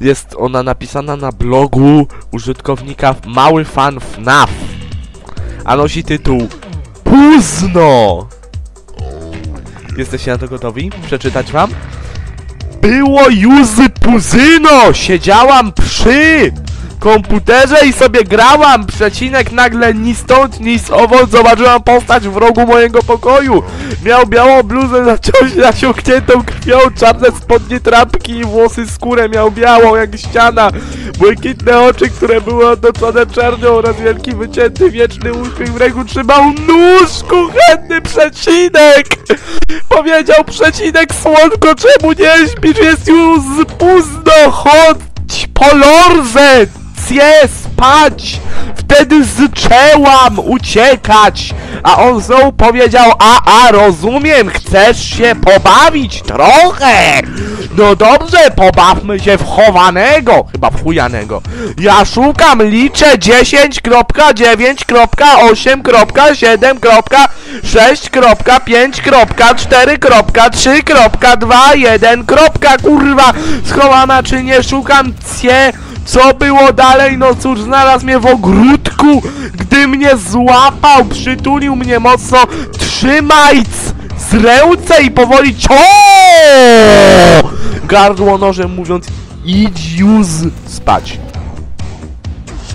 Jest ona napisana na blogu użytkownika Mały Fan FNAF. A nosi tytuł Późno! Jesteście na to gotowi? Przeczytać wam? Było już puzyno! Siedziałam przy komputerze i sobie grałam! Przecinek nagle ni stąd, ni owąd zobaczyłam postać w rogu mojego pokoju! Miał białą bluzę zaciąć nasiąkniętą krwią, czarne spodnie trapki i włosy skórę miał białą jak ściana, błękitne oczy, które były otoczone czernią oraz wielki wycięty wieczny uśmiech w ręku trzymał nóż kuchenny przecinek! Powiedział przecinek słonko, czemu nie śpisz? Jest już późno, chodź po lorzę! Cie spać! Wtedy zaczęłam uciekać! A on znowu powiedział, a, a, rozumiem, chcesz się pobawić trochę! No dobrze, pobawmy się w chowanego, chyba w chujanego. Ja szukam, liczę 10.9.8.7.6.5.4.1. Kurwa, schowana czy nie szukam cie... Co było dalej? No cóż, znalazł mnie w ogródku, gdy mnie złapał, przytulił mnie mocno, trzymaj z ręce i powoli cio! Gardło nożem mówiąc, idź już spać.